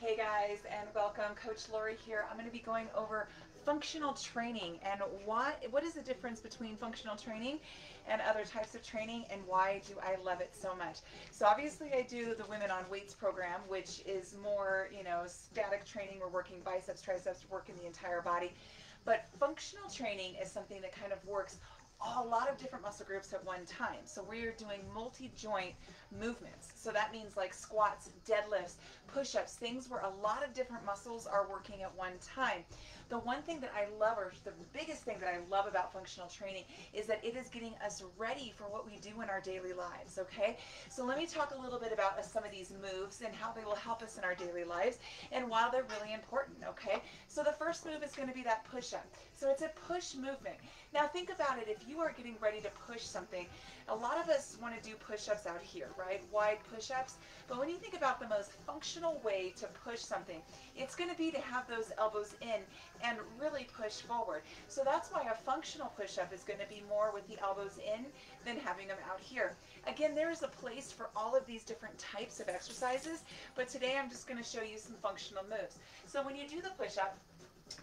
Hey guys, and welcome. Coach Lori here. I'm going to be going over functional training and why what is the difference between functional training and other types of training and why do I love it so much. So obviously I do the Women on Weights program, which is more, you know, static training. We're working biceps, triceps, working the entire body. But functional training is something that kind of works a lot of different muscle groups at one time. So we're doing multi-joint movements. So that means like squats, deadlifts, push-ups, things where a lot of different muscles are working at one time. The one thing that I love, or the biggest thing that I love about functional training is that it is getting us ready for what we do in our daily lives, okay? So let me talk a little bit about some of these moves and how they will help us in our daily lives and why they're really important, okay? So the first move is gonna be that push-up. So it's a push movement. Now think about it, if you are getting ready to push something, a lot of us want to do push-ups out here, right? Wide push-ups. But when you think about the most functional way to push something, it's going to be to have those elbows in and really push forward. So that's why a functional push-up is going to be more with the elbows in than having them out here. Again, there is a place for all of these different types of exercises, but today I'm just going to show you some functional moves. So when you do the push-up,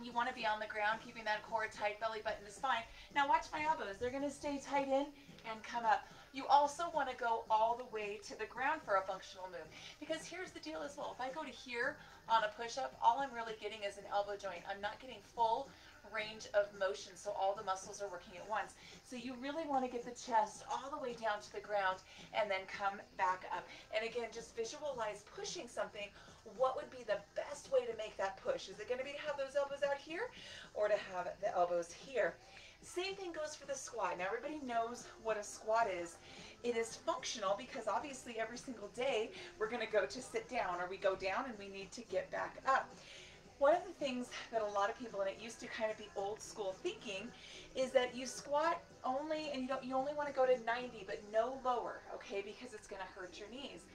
you want to be on the ground, keeping that core tight, belly button is fine. Now watch my elbows. They're going to stay tight in and come up. You also want to go all the way to the ground for a functional move. Because here's the deal as well. If I go to here on a push-up, all I'm really getting is an elbow joint. I'm not getting full range of motion, so all the muscles are working at once. So you really want to get the chest all the way down to the ground and then come back up. And again, just visualize pushing something. What would be the best way to make that push? Is it going to be to have those elbows out here or to have the elbows here? Same thing goes for the squat. Now everybody knows what a squat is. It is functional because obviously every single day we're going to go to sit down or we go down and we need to get back up. One of the things that a lot of people, and it used to kind of be old school thinking, is that you squat only, and you don't, you only want to go to 90, but no lower, okay, because it's going to hurt your knees.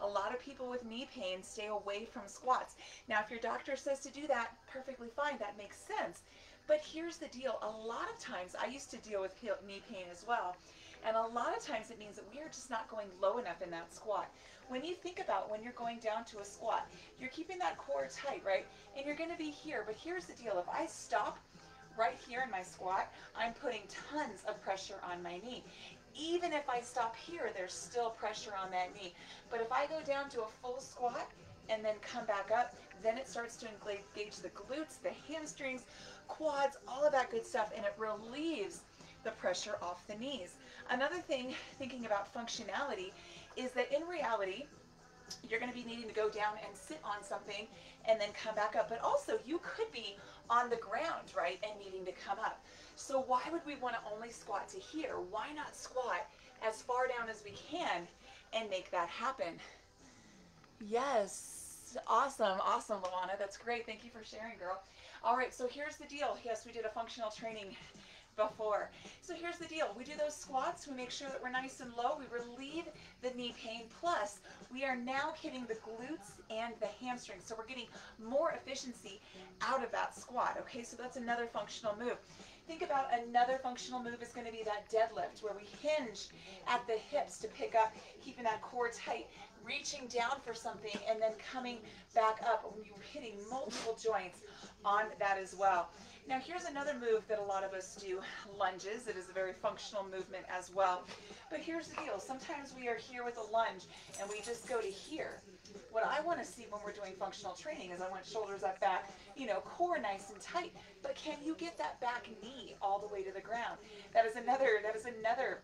A lot of people with knee pain stay away from squats. Now, if your doctor says to do that, perfectly fine, that makes sense. But here's the deal. A lot of times, I used to deal with knee pain as well. And a lot of times it means that we are just not going low enough in that squat. When you think about when you're going down to a squat, you're keeping that core tight, right? And you're going to be here. But here's the deal. If I stop right here in my squat, I'm putting tons of pressure on my knee. Even if I stop here, there's still pressure on that knee. But if I go down to a full squat, and then come back up, then it starts to engage the glutes, the hamstrings, quads, all of that good stuff, and it relieves the pressure off the knees. Another thing, thinking about functionality, is that in reality, you're going to be needing to go down and sit on something and then come back up. But also, you could be on the ground, right, and needing to come up. So why would we want to only squat to here? Why not squat as far down as we can and make that happen? Yes. Awesome. Awesome, Luana. That's great. Thank you for sharing, girl. All right, so here's the deal. Yes, we did a functional training before. So here's the deal. We do those squats. We make sure that we're nice and low. We relieve the knee pain. Plus, we are now hitting the glutes and the hamstrings. So we're getting more efficiency out of that squat. Okay, so that's another functional move. Think about another functional move is going to be that deadlift where we hinge at the hips to pick up, keeping that core tight, reaching down for something and then coming back up. You're hitting multiple joints on that as well. Now here's another move that a lot of us do, lunges. It is a very functional movement as well. But here's the deal. Sometimes we are here with a lunge and we just go to here. What I want to see when we're doing functional training is I want shoulders up back, you know, core nice and tight. But can you get that back knee all the way to the ground? That is another, that is another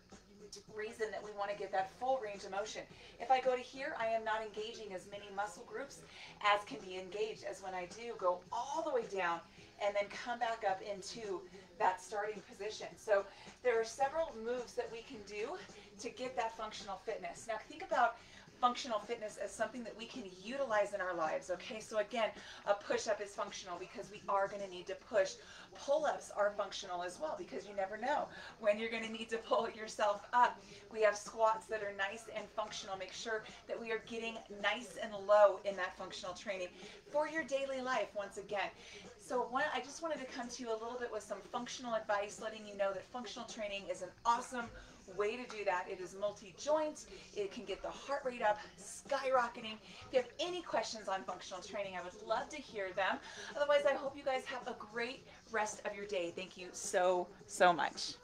reason that we want to get that full range of motion. If I go to here, I am not engaging as many muscle groups as can be engaged as when I do go all the way down and then come back up into that starting position. So there are several moves that we can do to get that functional fitness. Now think about functional fitness as something that we can utilize in our lives. Okay, so again, a push up is functional because we are going to need to push. Pull ups are functional as well because you never know when you're going to need to pull yourself up. We have squats that are nice and functional. Make sure that we are getting nice and low in that functional training for your daily life once again. So one, I just wanted to come to you a little bit with some functional advice, letting you know that functional training is an awesome way to do that. It is multi-joint. It can get the heart rate up, skyrocketing. If you have any questions on functional training, I would love to hear them. Otherwise, I hope you guys have a great rest of your day. Thank you so, so much.